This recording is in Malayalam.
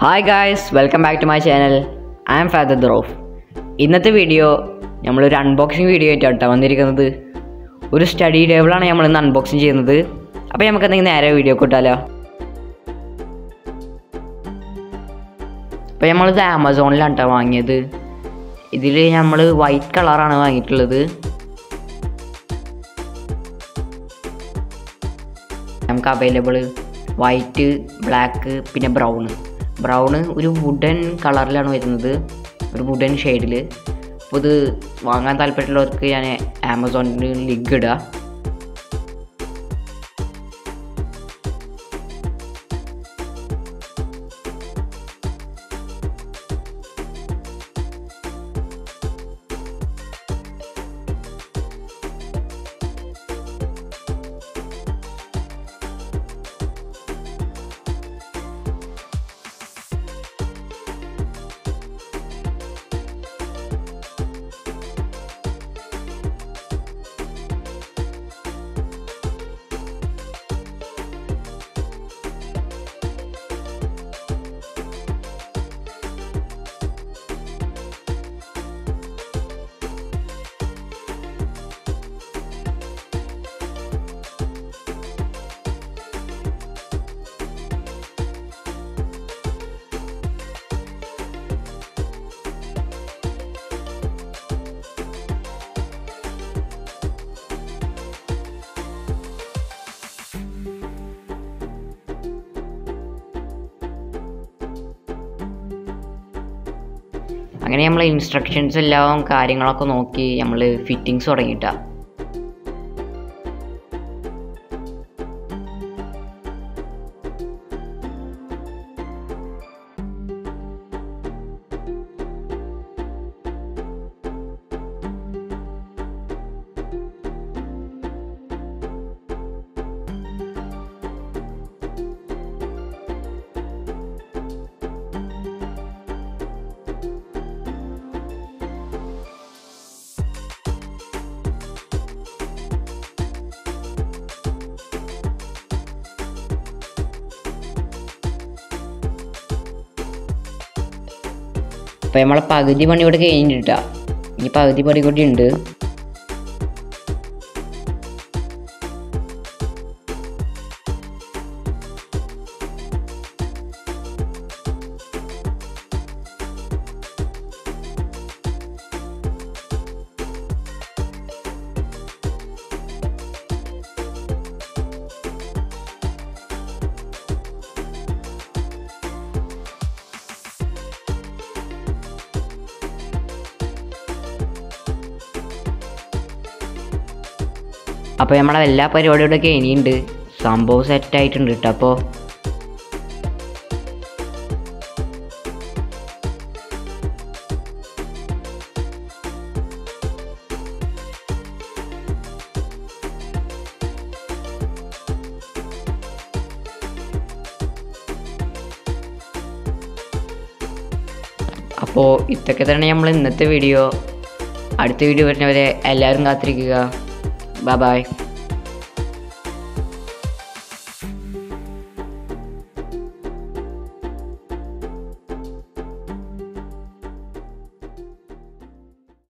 Hi guys welcome back to my channel I am father ദ്രോഫ് ഇന്നത്തെ വീഡിയോ നമ്മളൊരു അൺബോക്സിങ് വീഡിയോ ആയിട്ടാണ് വന്നിരിക്കുന്നത്. ഒരു സ്റ്റഡി ടേബിളാണ് നമ്മൾ ഇന്ന് അൺബോക്സിങ് ചെയ്യുന്നത്. അപ്പോൾ നമുക്ക് എന്തെങ്കിലും നേരെ വീഡിയോ കൂട്ടാലോ അപ്പോൾ നമ്മളിത് ആമസോണിലാണ് കേട്ടോ വാങ്ങിയത്. ഇതിൽ നമ്മൾ വൈറ്റ് കളറാണ് വാങ്ങിയിട്ടുള്ളത്. നമുക്ക് അവൈലബിൾ വൈറ്റ് ബ്ലാക്ക് പിന്നെ ബ്രൗണ് ബ്രൗണ് ഒരു വുഡൻ കളറിലാണ് വരുന്നത്. ഒരു വുഡൻ ഷെയ്ഡിൽ അപ്പോൾ ഇത് വാങ്ങാൻ താല്പര്യമുള്ളവർക്ക് ഞാൻ ആമസോണിൽ ലിങ്ക് ഇടുക അങ്ങനെ നമ്മൾ ഇൻസ്ട്രക്ഷൻസ് എല്ലാം കാര്യങ്ങളൊക്കെ നോക്കി നമ്മൾ ഫിറ്റിങ്സ് തുടങ്ങിയിട്ടാ. അപ്പോൾ നമ്മളെ പകുതി പണി ഇവിടെ കഴിഞ്ഞിട്ടാണ് ഇനി പകുതി പണി കൂടി ഉണ്ട്. അപ്പോൾ നമ്മളെ എല്ലാ പരിപാടികളൊക്കെ ഇനിയുണ്ട്. സംഭവം സെറ്റായിട്ടുണ്ട് കേട്ടോ അപ്പോൾ അപ്പോൾ ഇതൊക്കെ തന്നെ നമ്മൾ ഇന്നത്തെ വീഡിയോ അടുത്ത വീഡിയോ വരുന്നവരെ എല്ലാവരും കാത്തിരിക്കുക. Bye bye.